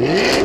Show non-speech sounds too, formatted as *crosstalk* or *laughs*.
Yeah. *laughs*